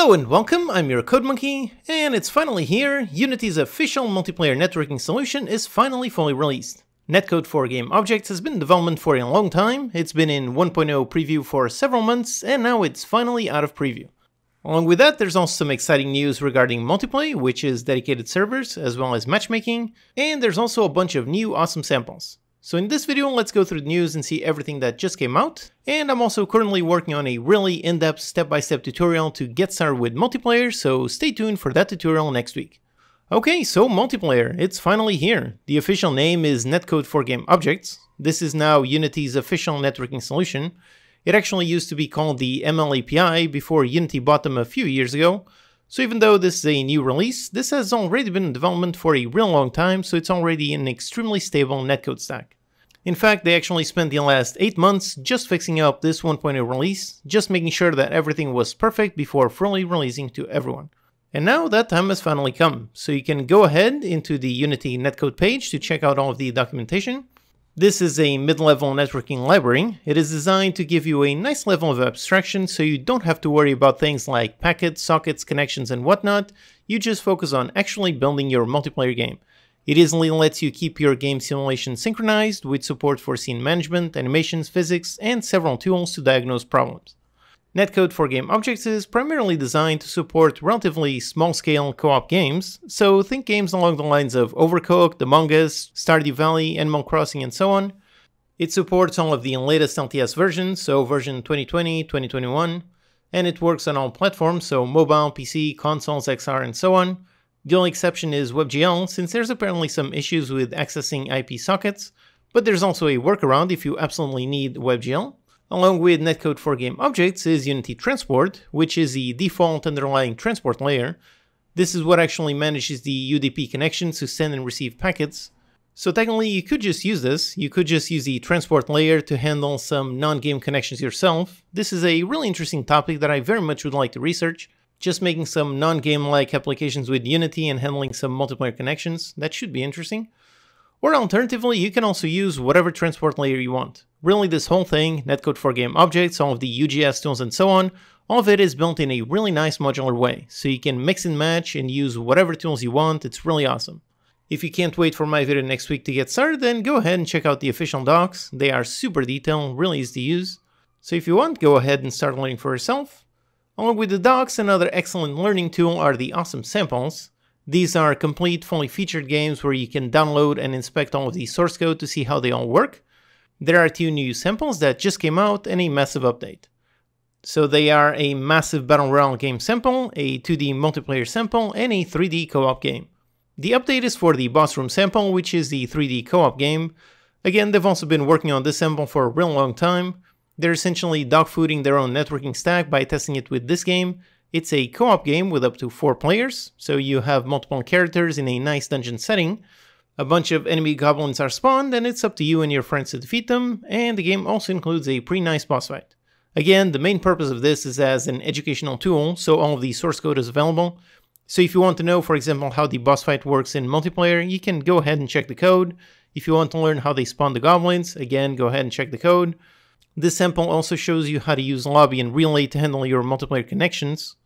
Hello and welcome, I'm your Code Monkey, and it's finally here. Unity's official multiplayer networking solution is finally fully released. Netcode for Game Objects has been in development for a long time, it's been in 1.0 preview for several months, and now it's finally out of preview. Along with that, there's also some exciting news regarding multiplayer, which is dedicated servers, as well as matchmaking, and there's also a bunch of new awesome samples. So in this video, let's go through the news and see everything that just came out. And I'm also currently working on a really in-depth step-by-step tutorial to get started with multiplayer, so stay tuned for that tutorial next week. Okay, so multiplayer, it's finally here. The official name is Netcode for Game Objects. This is now Unity's official networking solution. It actually used to be called the MLAPI before Unity bought them a few years ago, so even though this is a new release, this has already been in development for a real long time, so it's already an extremely stable netcode stack. In fact, they actually spent the last 8 months just fixing up this 1.0 release, just making sure that everything was perfect before fully releasing to everyone. And now that time has finally come, so you can go ahead into the Unity netcode page to check out all of the documentation, this is a mid-level networking library. It is designed to give you a nice level of abstraction so you don't have to worry about things like packets, sockets, connections, and whatnot. You just focus on actually building your multiplayer game. It easily lets you keep your game simulation synchronized with support for scene management, animations, physics, and several tools to diagnose problems. Netcode for Game Objects is primarily designed to support relatively small-scale co-op games, so think games along the lines of Overcooked, Among Us, Stardew Valley, Animal Crossing, and so on. It supports all of the latest LTS versions, so version 2020, 2021, and it works on all platforms, so mobile, PC, consoles, XR, and so on. The only exception is WebGL, since there's apparently some issues with accessing IP sockets, but there's also a workaround if you absolutely need WebGL. Along with netcode for game objects is Unity Transport, which is the default underlying transport layer. This is what actually manages the UDP connections to send and receive packets. So technically you could just use this, you could just use the transport layer to handle some non-game connections yourself. This is a really interesting topic that I very much would like to research. Just making some non-game-like applications with Unity and handling some multiplayer connections, that should be interesting. Or alternatively, you can also use whatever transport layer you want. Really this whole thing, netcode for game objects, all of the UGS tools and so on, all of it is built in a really nice modular way, so you can mix and match and use whatever tools you want, it's really awesome. If you can't wait for my video next week to get started, then go ahead and check out the official docs, they are super detailed, really easy to use. So if you want, go ahead and start learning for yourself. Along with the docs, another excellent learning tool are the awesome samples. These are complete, fully featured games where you can download and inspect all of the source code to see how they all work. There are two new samples that just came out and a massive update. So they are a massive Battle Royale game sample, a 2D multiplayer sample, and a 3D co-op game. The update is for the Boss Room sample, which is the 3D co-op game. Again, they've also been working on this sample for a real long time. They're essentially dogfooding their own networking stack by testing it with this game, it's a co-op game with up to 4 players, so you have multiple characters in a nice dungeon setting. A bunch of enemy goblins are spawned and it's up to you and your friends to defeat them, and the game also includes a pretty nice boss fight. Again, the main purpose of this is as an educational tool, so all of the source code is available. So if you want to know, for example, how the boss fight works in multiplayer, you can go ahead and check the code. If you want to learn how they spawn the goblins, again, go ahead and check the code. This sample also shows you how to use Lobby and Relay to handle your multiplayer connections.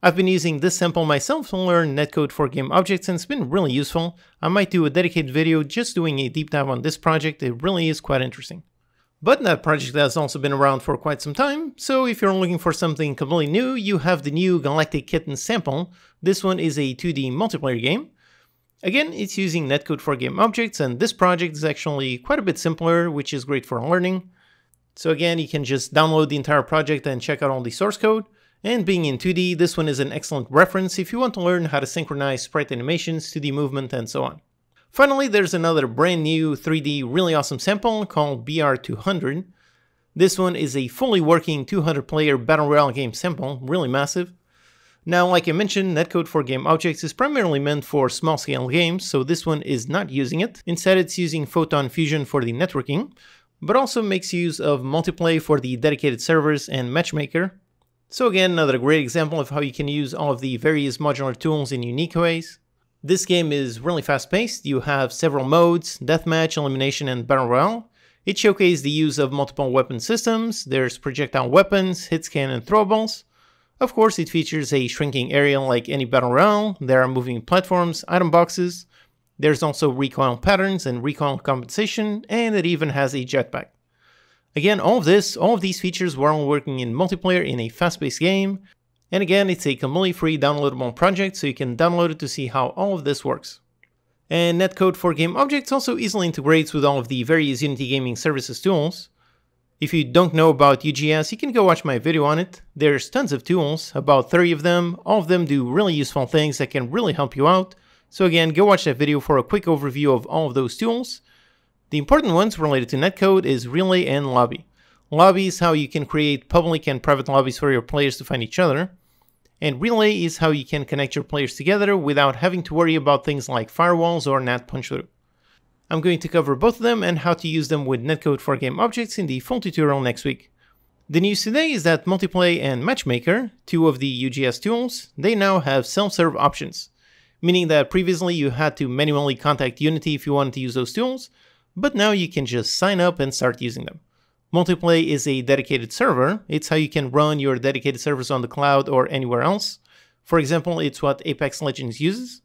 I've been using this sample myself to learn netcode for game objects and it's been really useful. I might do a dedicated video just doing a deep dive on this project, it really is quite interesting. But that project has also been around for quite some time, so if you're looking for something completely new, you have the new Galactic Kitten sample. This one is a 2D multiplayer game. Again, it's using netcode for game objects, and this project is actually quite a bit simpler, which is great for learning. So again, you can just download the entire project and check out all the source code. And being in 2D, this one is an excellent reference if you want to learn how to synchronize sprite animations, 2D movement, and so on. Finally, there's another brand new 3D really awesome sample called BR200. This one is a fully working 200 player Battle Royale game sample, really massive. Now, like I mentioned, netcode for game objects is primarily meant for small scale games, so this one is not using it. Instead, it's using Photon Fusion for the networking, but also makes use of multiplay for the dedicated servers and matchmaker, so again, another great example of how you can use all of the various modular tools in unique ways. This game is really fast paced, you have several modes, deathmatch, elimination, and battle royale. It showcases the use of multiple weapon systems, there's projectile weapons, hit scan, and throwables. Of course, it features a shrinking area like any battle royale, there are moving platforms, item boxes, there's also recoil patterns and recoil compensation, and it even has a jetpack. Again, all of this, all of these features were all working in multiplayer in a fast-paced game, and again, it's a completely free downloadable project, so you can download it to see how all of this works. And netcode for game objects also easily integrates with all of the various Unity Gaming Services tools. If you don't know about UGS, you can go watch my video on it. There's tons of tools, about 30 of them, all of them do really useful things that can really help you out. So again, go watch that video for a quick overview of all of those tools. The important ones related to netcode is Relay and Lobby. Lobby is how you can create public and private lobbies for your players to find each other. And Relay is how you can connect your players together without having to worry about things like firewalls or NAT punch-through. I'm going to cover both of them and how to use them with netcode for game objects in the full tutorial next week. The news today is that Multiplay and Matchmaker, two of the UGS tools, they now have self-serve options meaning that previously you had to manually contact Unity if you wanted to use those tools, but now you can just sign up and start using them. Multiplay is a dedicated server, it's how you can run your dedicated servers on the cloud or anywhere else. For example, it's what Apex Legends uses.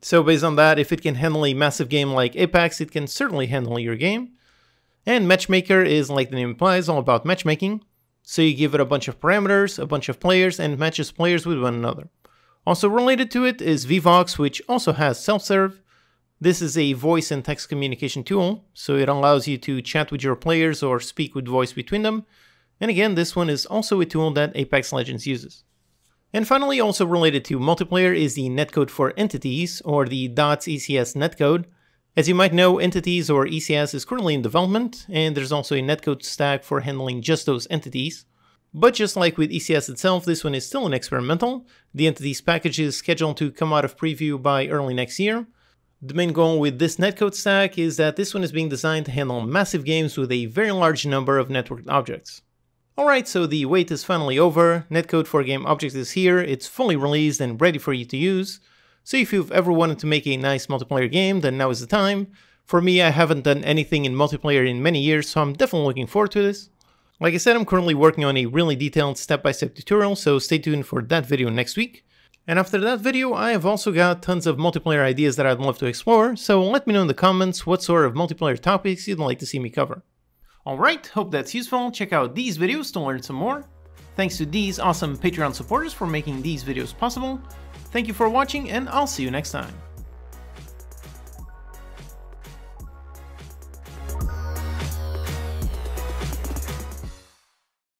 So based on that, if it can handle a massive game like Apex, it can certainly handle your game. And Matchmaker is, like the name implies, all about matchmaking. So you give it a bunch of parameters, a bunch of players, and matches players with one another. Also related to it is Vivox, which also has self-serve. This is a voice and text communication tool, so it allows you to chat with your players or speak with voice between them. And again, this one is also a tool that Apex Legends uses. And finally, also related to multiplayer is the netcode for entities, or the DOTS .ecs netcode. As you might know, entities or ECS is currently in development, and there's also a netcode stack for handling just those entities. But just like with ECS itself, this one is still an experimental. The entities package is scheduled to come out of preview by early next year. The main goal with this netcode stack is that this one is being designed to handle massive games with a very large number of networked objects. Alright, so the wait is finally over, netcode for game objects is here, it's fully released and ready for you to use. So if you've ever wanted to make a nice multiplayer game, then now is the time. For me, I haven't done anything in multiplayer in many years, so I'm definitely looking forward to this. Like I said, I'm currently working on a really detailed step-by-step -step tutorial, so stay tuned for that video next week. And after that video, I have also got tons of multiplayer ideas that I'd love to explore, so let me know in the comments what sort of multiplayer topics you'd like to see me cover. Alright, hope that's useful, check out these videos to learn some more. Thanks to these awesome Patreon supporters for making these videos possible. Thank you for watching, and I'll see you next time.